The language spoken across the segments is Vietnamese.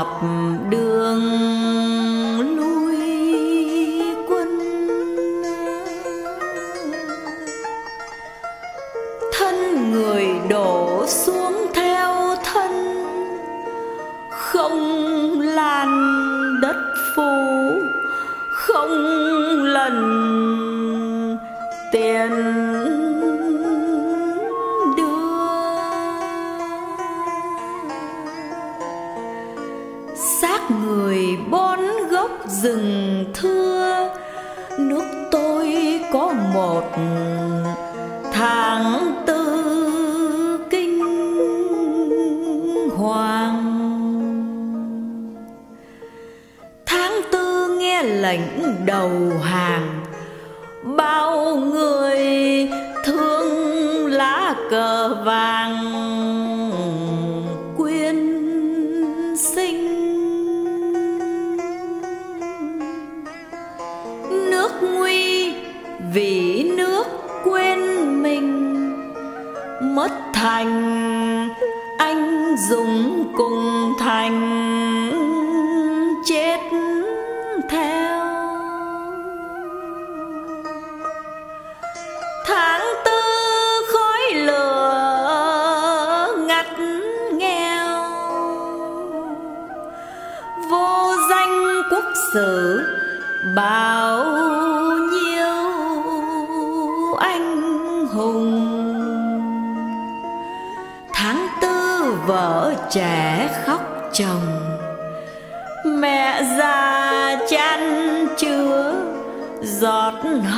dập đường. người bốn gốc rừng thưa. Nước tôi có một tháng tư kinh hoàng. Tháng tư nghe lệnh đầu hàng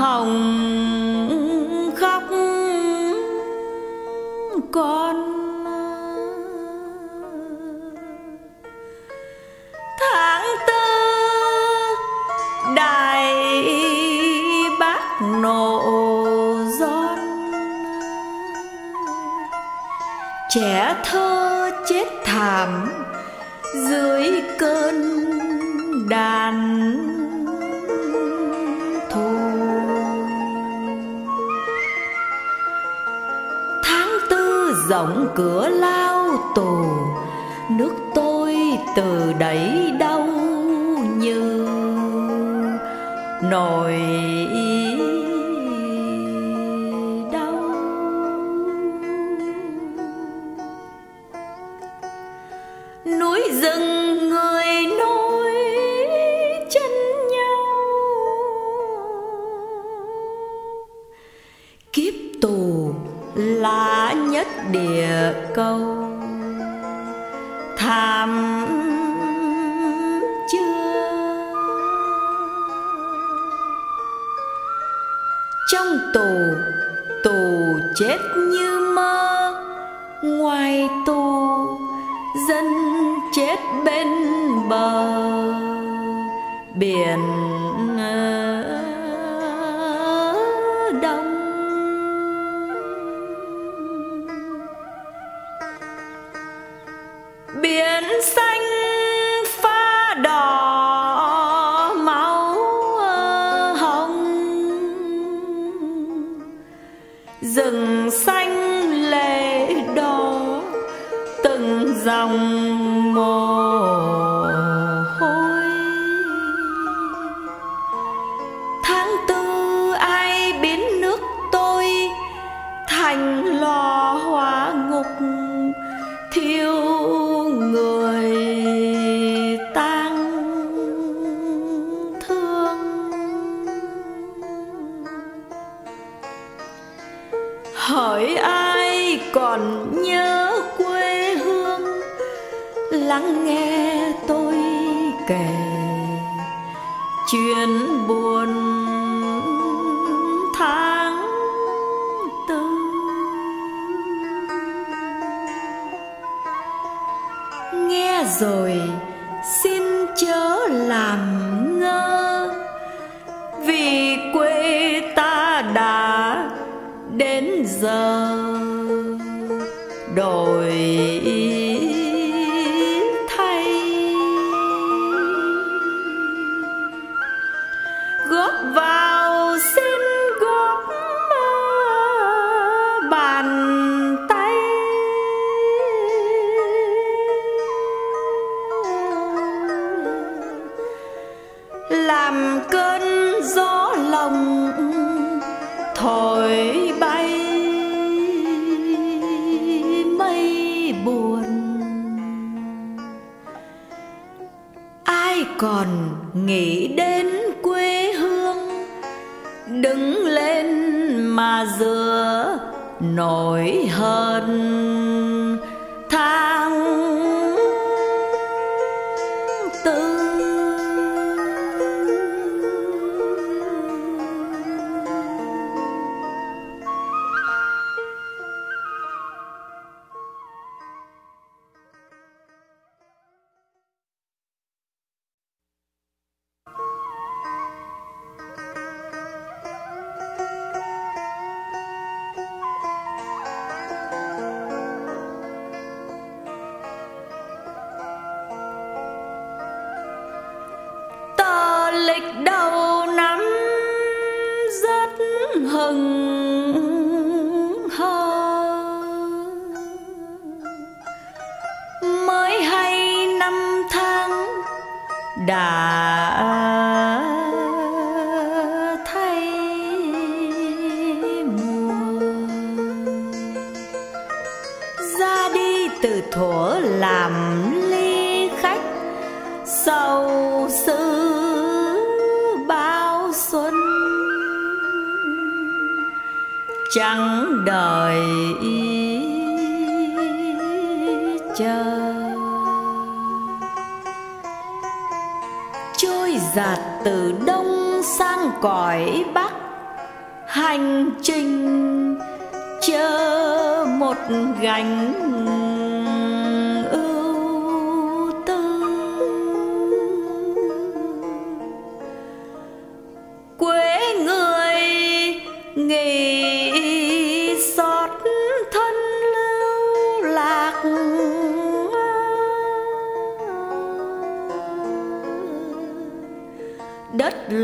hồng khóc con tháng tư đại bác nổ giòn trẻ thơ chết thảm dưới cơn đàn cổng cửa lao tù. Nước tôi từ đẩy đau như nồi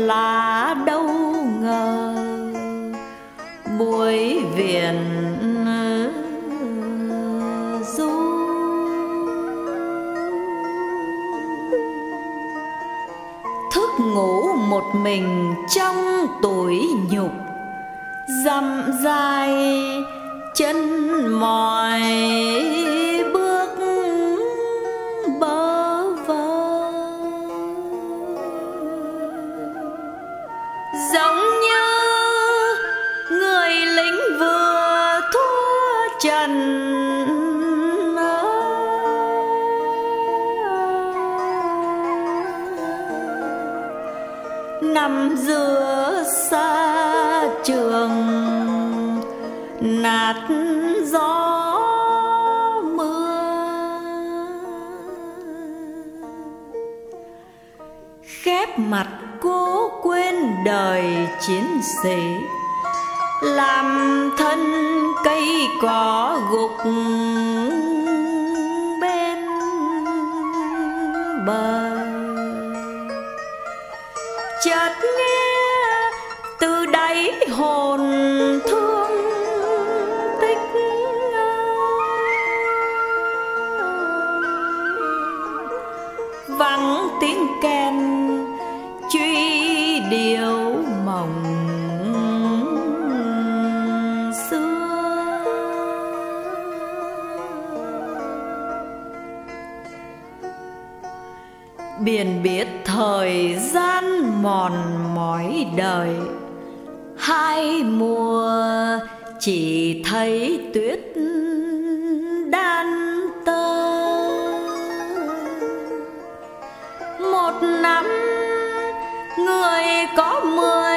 là đâu ngờ buổi viện uh, du. Thức ngủ một mình trong tuổi nhục, dặm dài chân mỏi. giữa xa trường, nạt gió mưa. Khép mặt cố quên đời chiến sĩ, làm thân cây cỏ gục bên bờ. biển biết thời gian mòn mỏi đời. Hai mùa chỉ thấy tuyết đan tơ. Một năm người có mười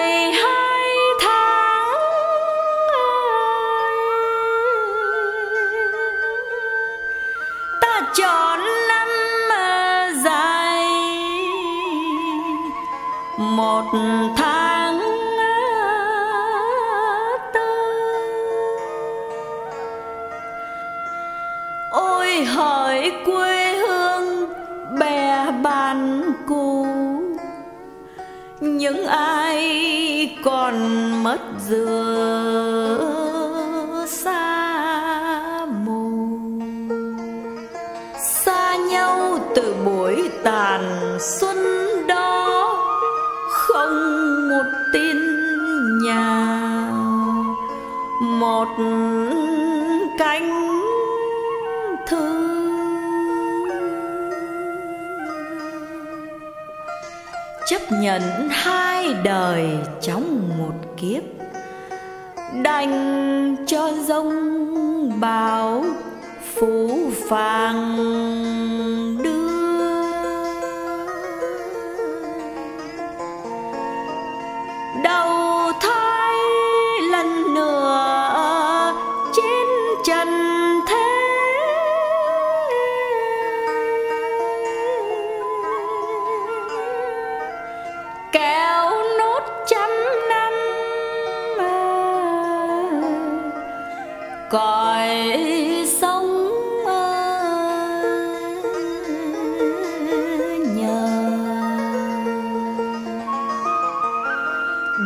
giữa xa mù. Xa nhau từ buổi tàn xuân đó, không một tin nhà. Một cánh thư. Chấp nhận hai đời trong một kiếp đành cho dông bão phú phàng. Cõi sống nhờ.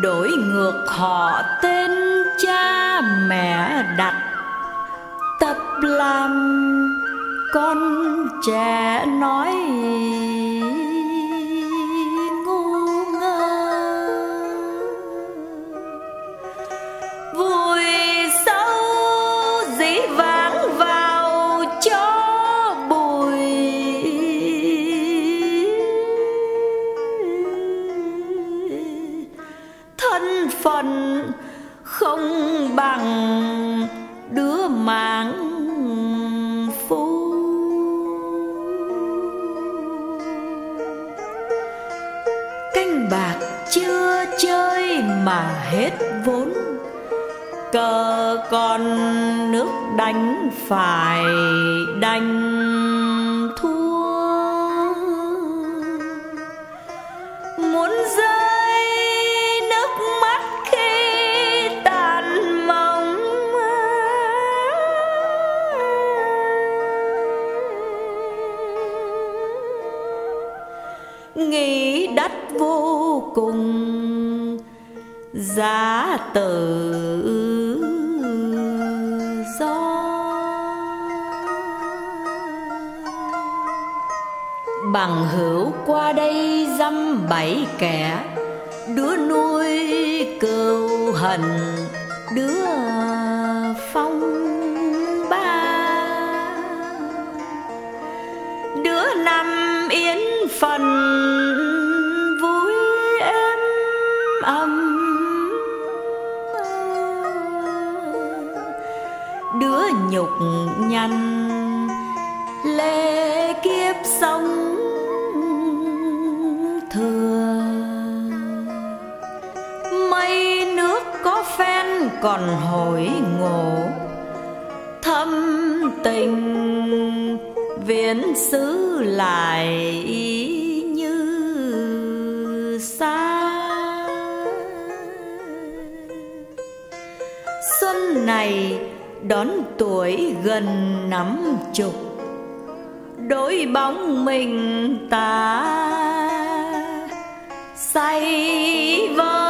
Đổi ngược họ tên cha mẹ đặt, tập làm con trẻ nói con nước đánh phải đánh thua. Muốn rơi nước mắt khi tàn mộng nghĩ đất vô cùng, giá tự bằng hữu qua đây dăm bảy kẻ. Đứa nuôi cừu hình đứa phong ba. Đứa năm yến phần vui êm âm đứa nhục nhằn còn hồi ngộ thâm tình viễn xứ lại như xa. Xuân này đón tuổi gần năm chục. Đôi bóng mình ta say vơi.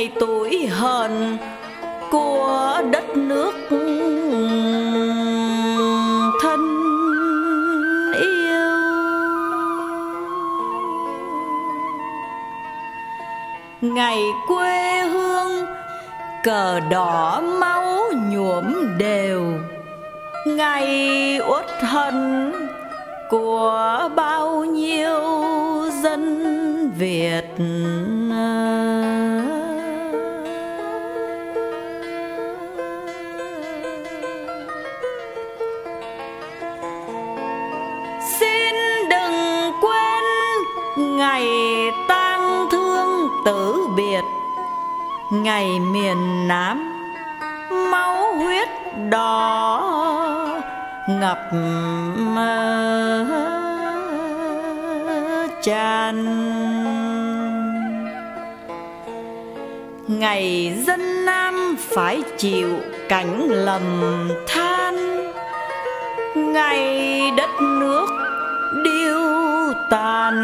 Ngày tuổi hờn của đất nước thân yêu. Ngày quê hương cờ đỏ máu nhuộm đều. Ngày uất hận của bao nhiêu dân Việt Ngày miền Nam, máu huyết đỏ ngập tràn. Ngày dân nam phải chịu cảnh lầm than, ngày đất nước điêu tàn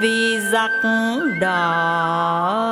vì giặc đỏ.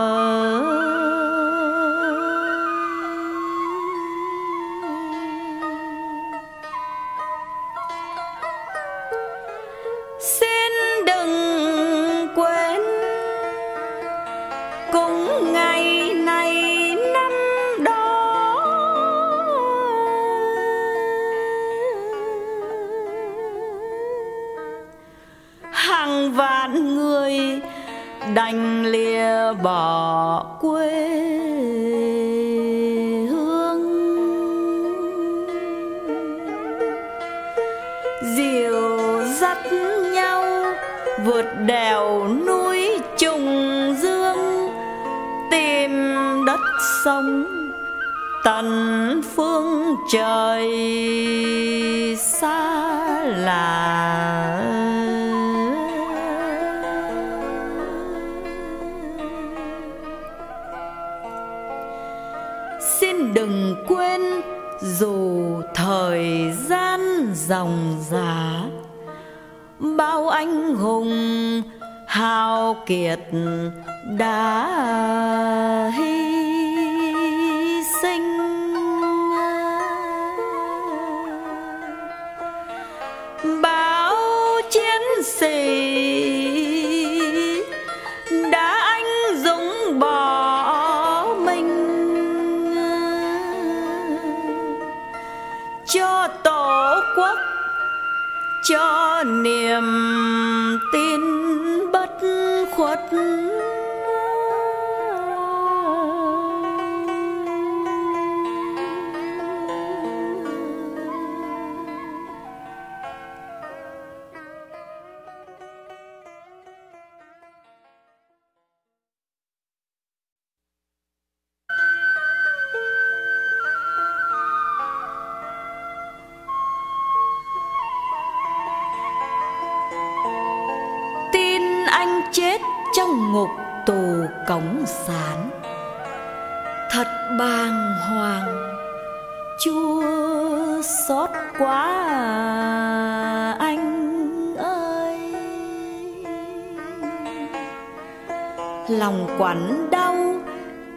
Quặn đau,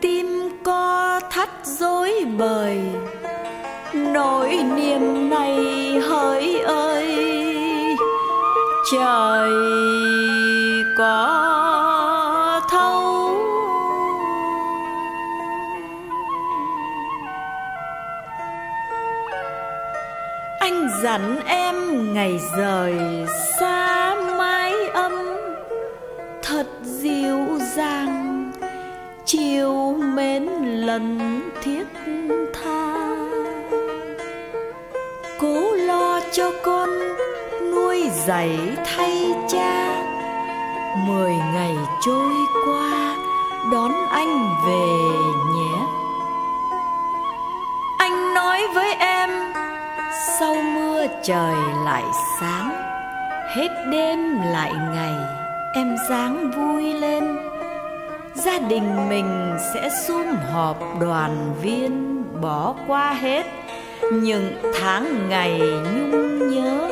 tim co thắt dối bời. Nỗi niềm này hỡi ơi, trời có dặn em ngày rời dạy thay cha. Mười ngày trôi qua, đón anh về nhé. Anh nói với em, sau mưa trời lại sáng, hết đêm lại ngày, em dáng vui lên. Gia đình mình sẽ sum họp đoàn viên bỏ qua hết những tháng ngày nhung nhớ.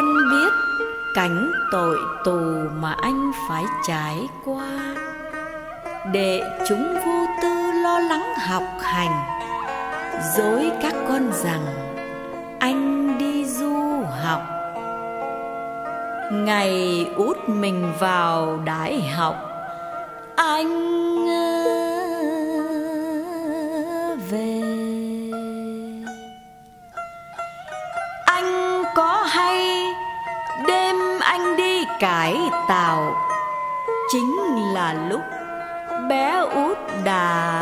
Con biết cảnh tội tù mà anh phải trải qua. Để chúng vô tư lo lắng học hành, dối các con rằng anh đi du học. Ngày út mình vào đại học, anh cải tạo chính là lúc bé út đã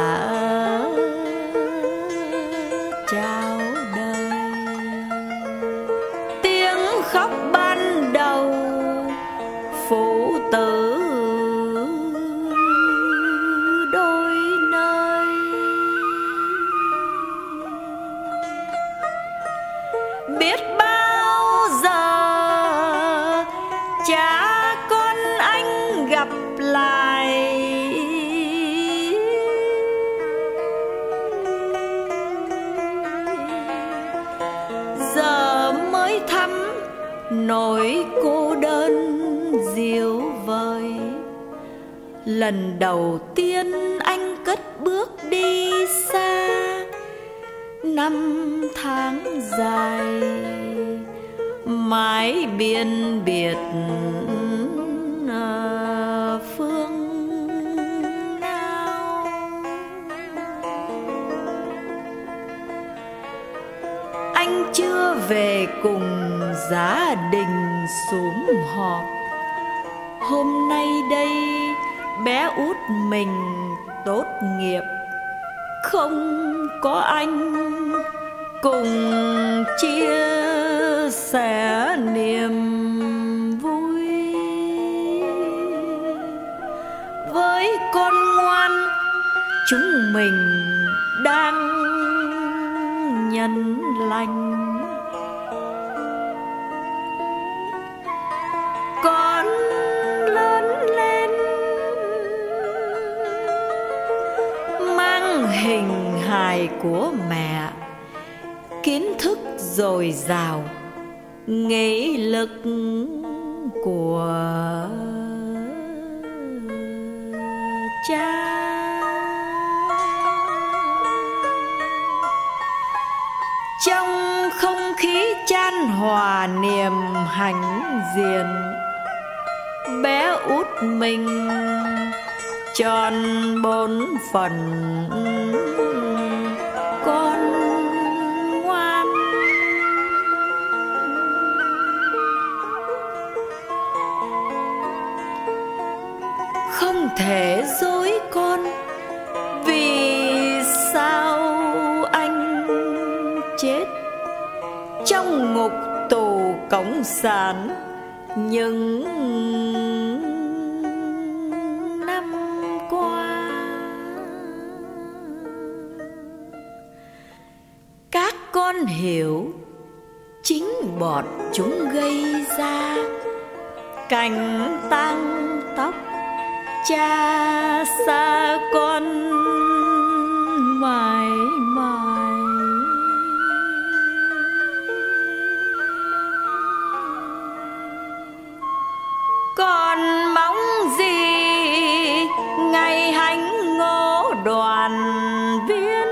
hình hài của mẹ. Kiến thức dồi dào, nghị lực của cha. Trong không khí chan hòa niềm hạnh diện, bé út mình tròn bốn phần. Thể dối con, vì sao anh chết? Trong ngục tù cộng sản những năm qua. Các con hiểu chính bọn chúng gây ra cảnh tăng cha xa con mãi mãi. Còn mong gì ngày hạnh ngô đoàn viên?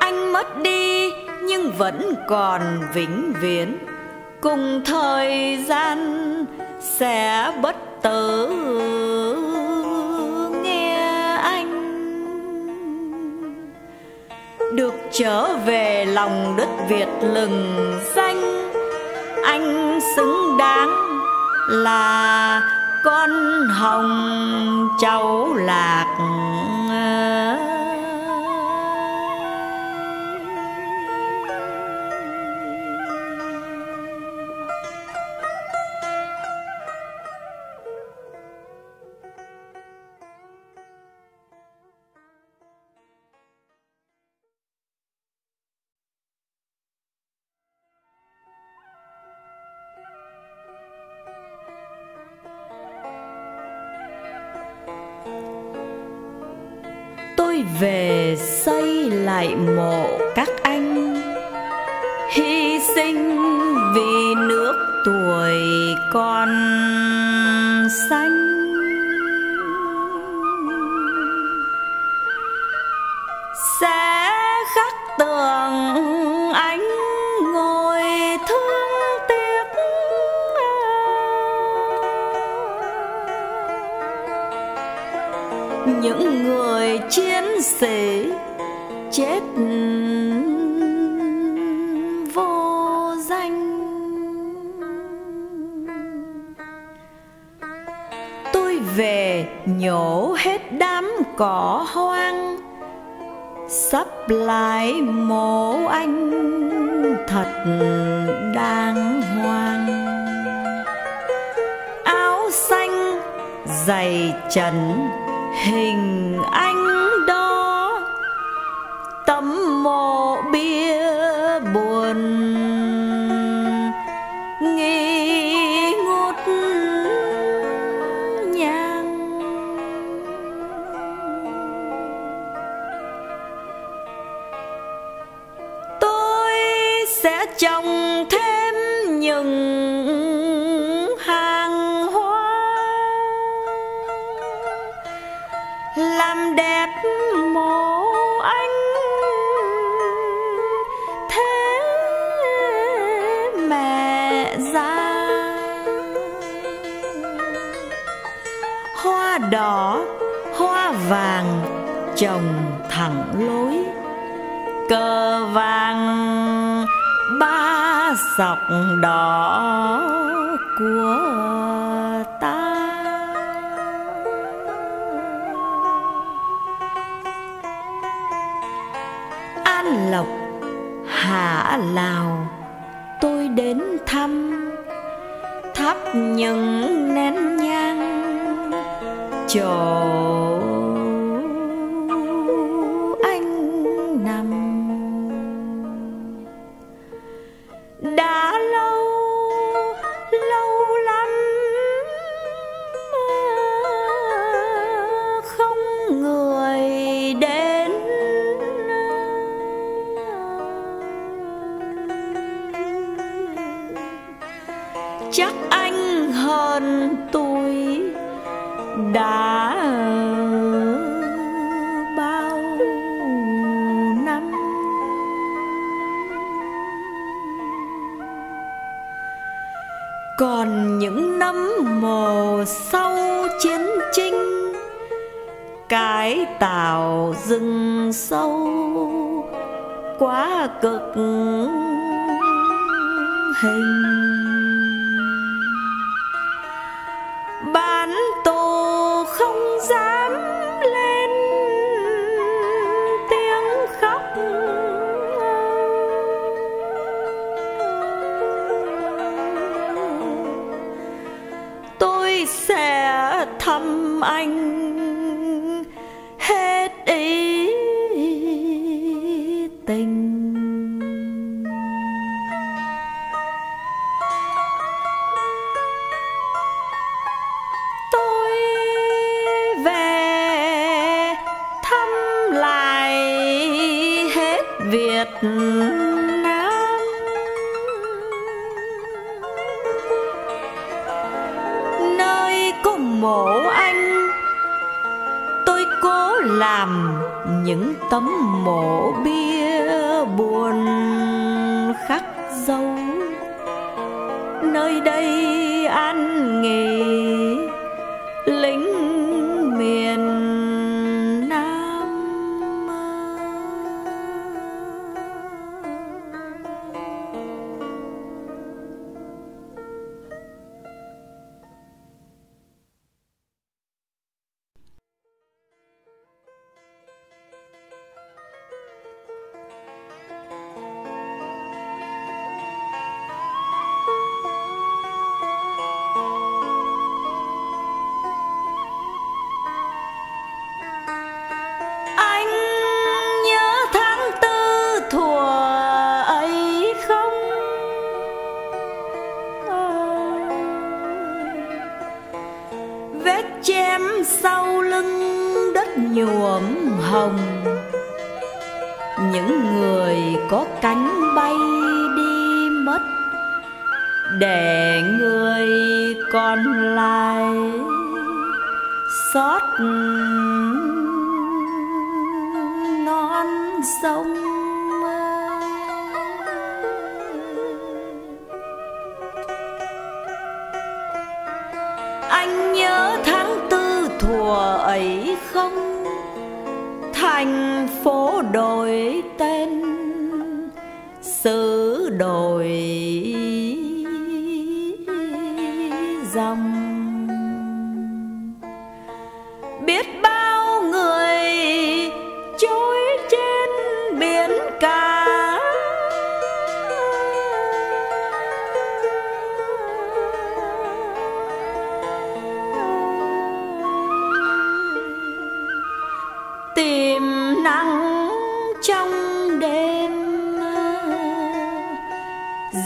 Anh mất đi nhưng vẫn còn vĩnh viễn cùng thời gian sẽ bất tử nghe anh. Được trở về lòng đất Việt lừng danh, anh xứng đáng là con hồng cháu lạc. thật đang hoang. Áo xanh giày trần hình anh chồng thẳng lối. Cờ vàng ba sọc đỏ của ta. An lộc, hạ lào, tôi đến thăm. Thắp những nén nhang, chờ cực nắng trong đêm,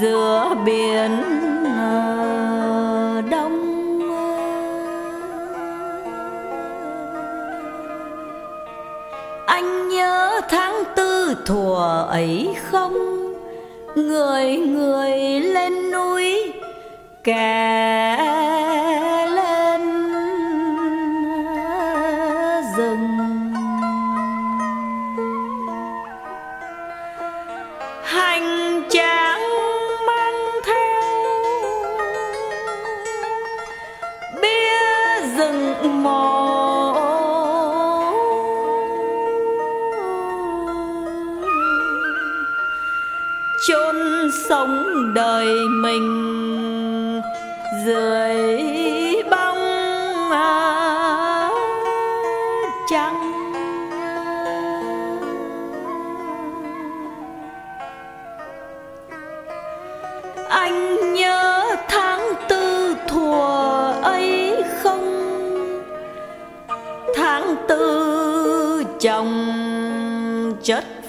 giữa biển ờ, đông. Anh nhớ tháng tư thùa ấy không? Người người lên núi kè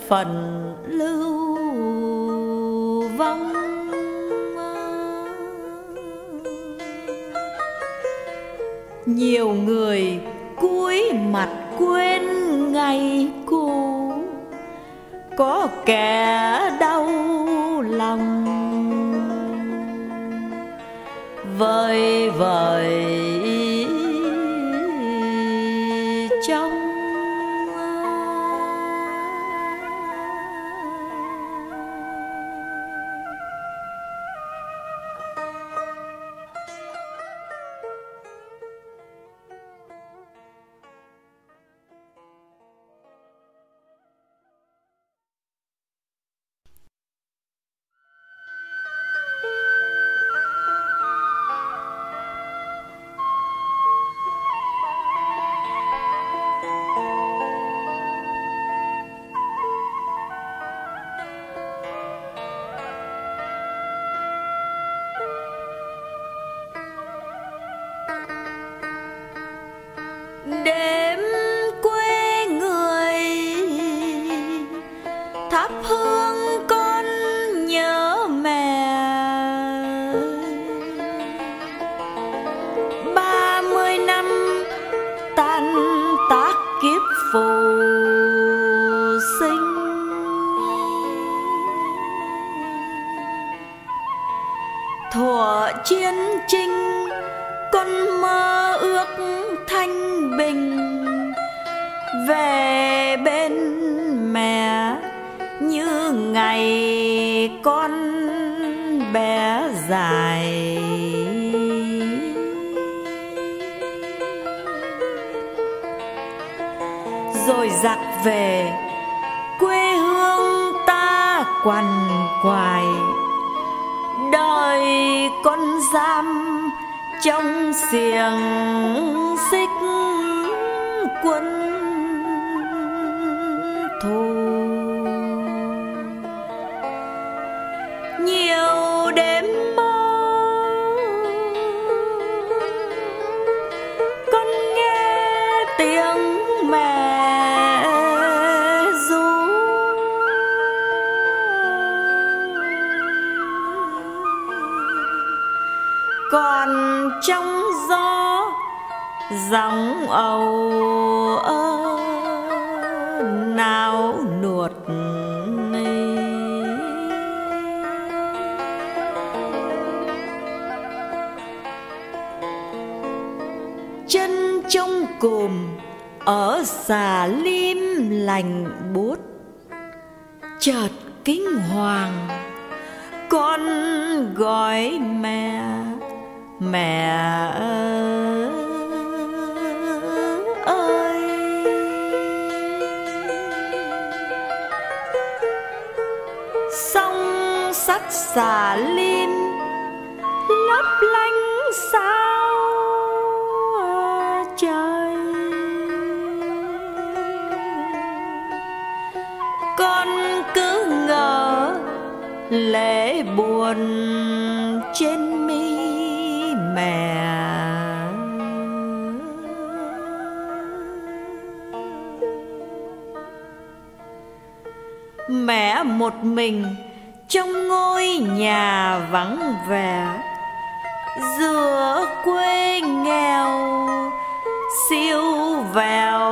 phần lưu vong. Nhiều người cúi mặt quên ngày cũ, có kẻ đau lòng. Vơi vời quằn quài. Đời con giam trong xiềng xích quân dòng âu ơ nào nuột chân trong cùm ở xà lim lành bút, chợt kinh hoàng, con gọi mẹ mẹ ơi. Xà lim lấp lánh sao trời. Con cứ ngờ lệ buồn trên mi mẹ mẹ một mình trong ngôi nhà vắng vẻ giữa quê nghèo siêu vào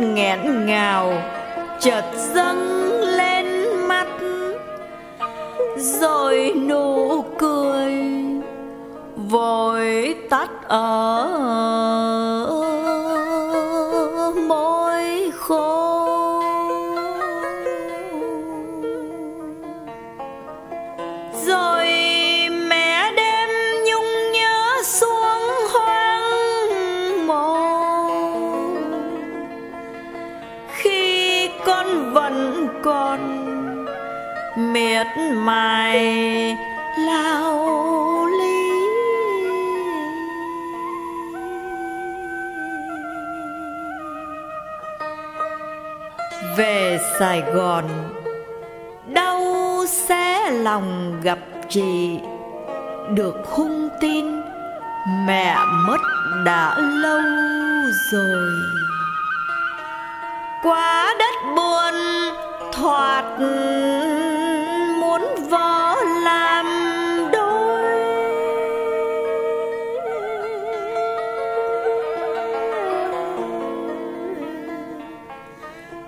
nghẹn ngào chợt dâng lên mắt. Rồi nụ cười vội tắt ở mài lao lý. Về sài gòn, đau xé lòng gặp chị. Được hung tin, mẹ mất đã lâu rồi. Qua đất buồn thoạt bốn vợ làm đôi.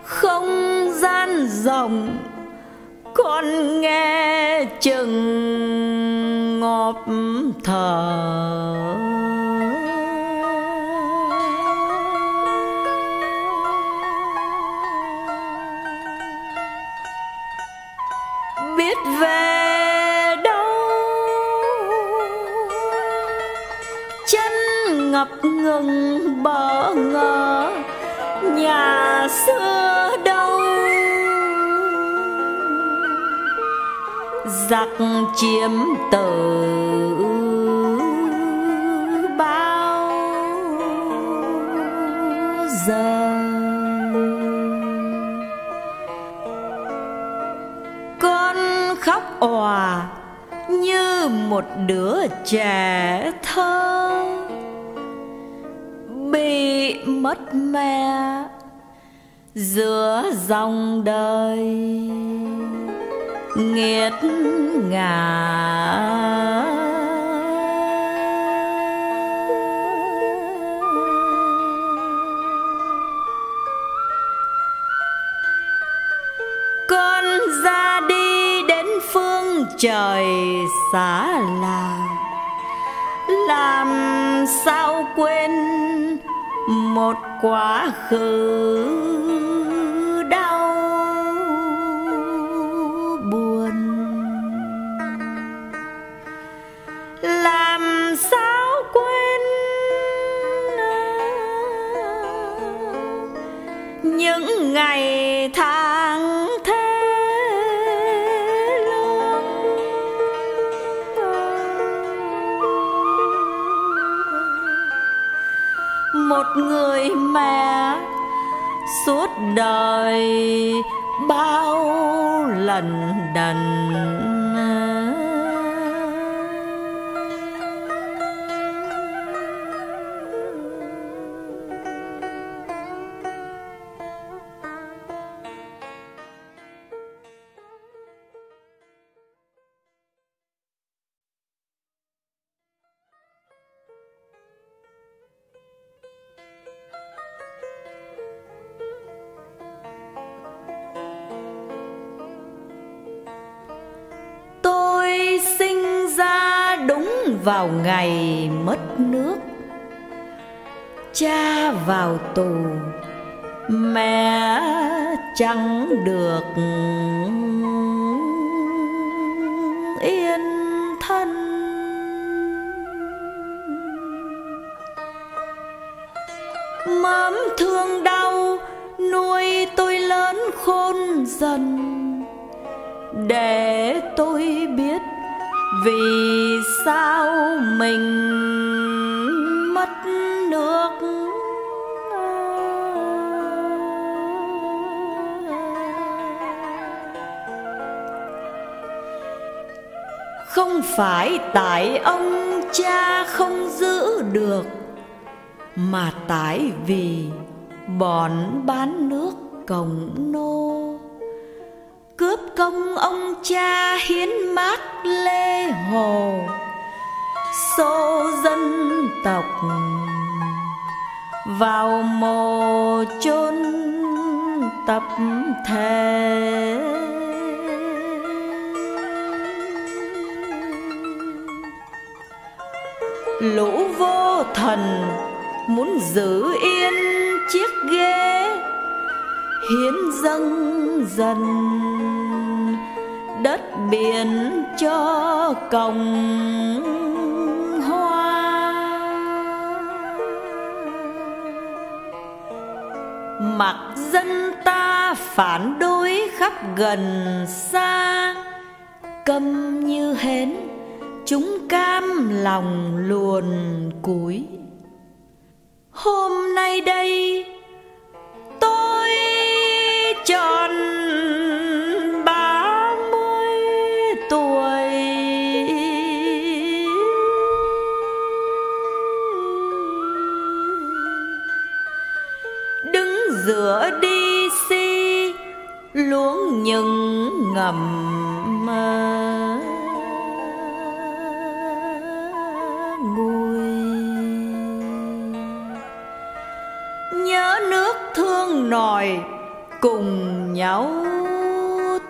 Không gian rộng con nghe chừng ngọp thở. Ngừng bỡ ngỡ, nhà xưa đâu. Giặc chiếm từ bao giờ? Con khóc òa như một đứa trẻ thơ. Mất mẹ giữa dòng đời. Nghiệt ngã. Con ra đi đến phương trời xa lạ. Làm sao quên một quá khứ đau buồn. Làm sao quên những ngày một người mẹ suốt đời bao lần đành vào ngày mất nước. Cha vào tù, mẹ chẳng được yên thân. Mớm thương đau, nuôi tôi lớn khôn dần, để tôi biết vì sao mình mất nước? Không phải tại ông cha không giữ được, mà tại vì bọn bán nước cổng nô công ông cha hiến mát lê hồ xô dân tộc vào mồ chôn tập thể. Lũ vô thần muốn giữ yên chiếc ghế hiến dâng dần, đất biển cho còng hoa. Mặc dân ta phản đối khắp gần xa câm như hến, chúng cam lòng luồn cúi. Hôm nay đây tròn ba mươi tuổi. Đứng giữa đi si, luống những ngầm mơ. Nguôi nhớ nước thương nòi cùng nhau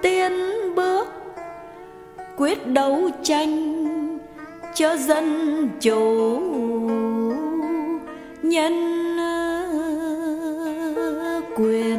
tiến bước quyết đấu tranh cho dân chủ nhân quyền.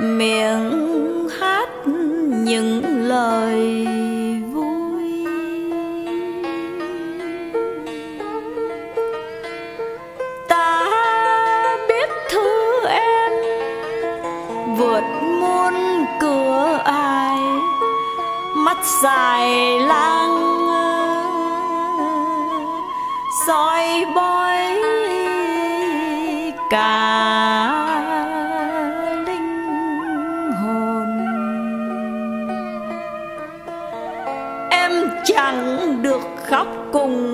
Miệng hát những lời vui. Ta biết thư em vượt muôn cửa ai mắt dài lá cùng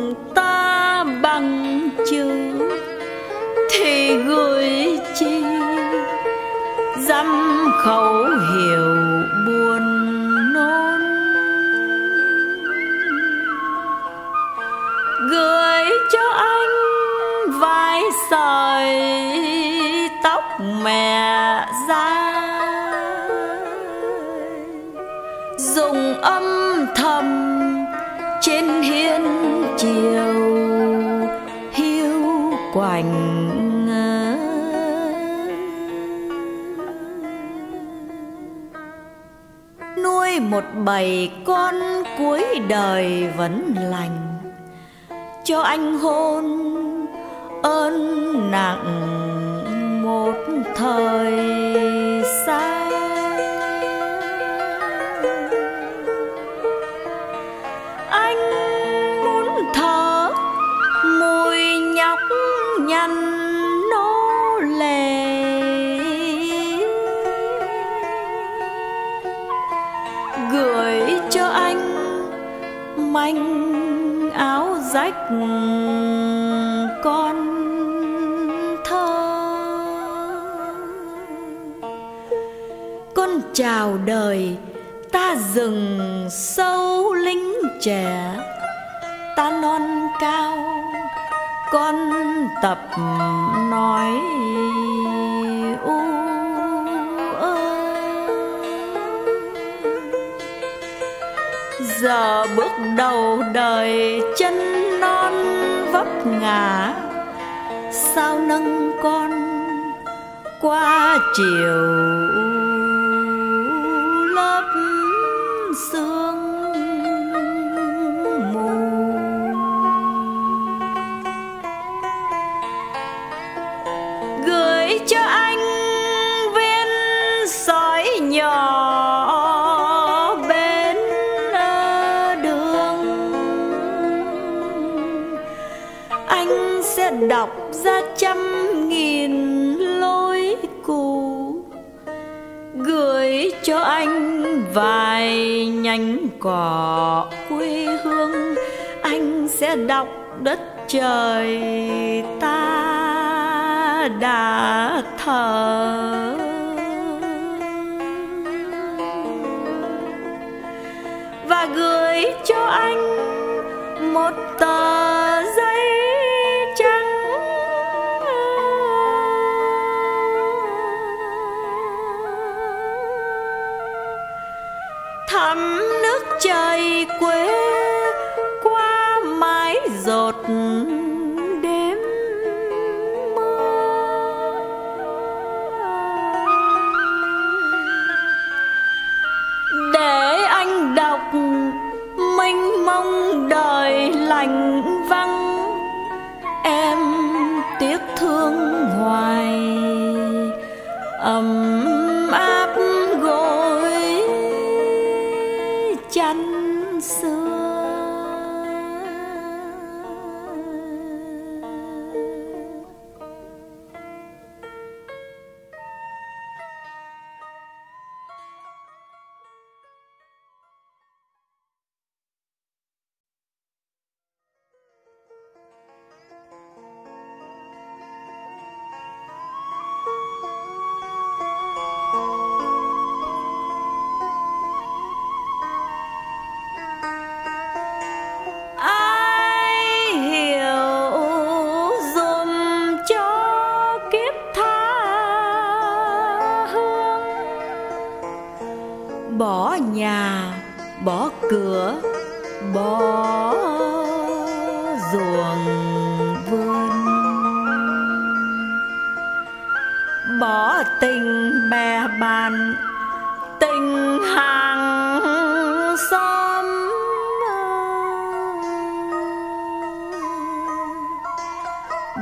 bầy con cuối đời vẫn lành. Cho anh hôn ơn nặng một thời. Rách con thơ. Con chào đời, ta rừng sâu lính trẻ. Ta non cao, con tập nói u giờ bước đầu đời chân vấp ngã. Sao nâng con qua chiều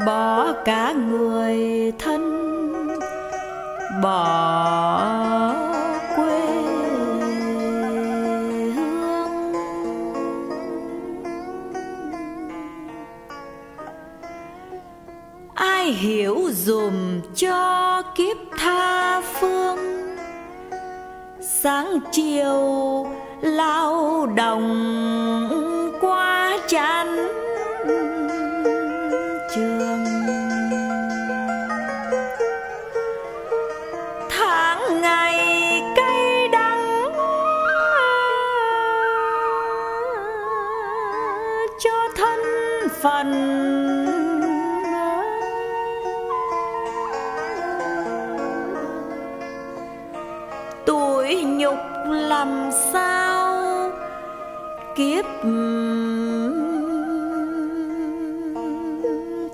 bỏ cả người thân, bỏ quê hương. Ai hiểu dùm cho kiếp tha phương, sáng chiều lao động qua trái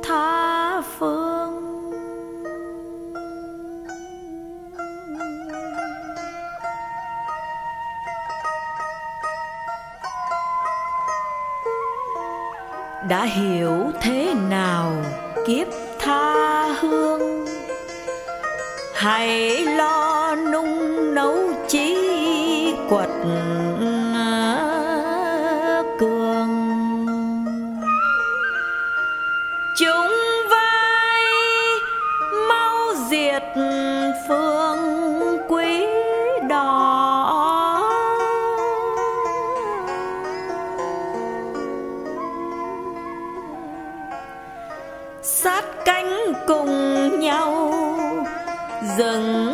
tha phương. Đã hiểu thế nào kiếp tha hương? Hãy lo cùng nhau. Dừng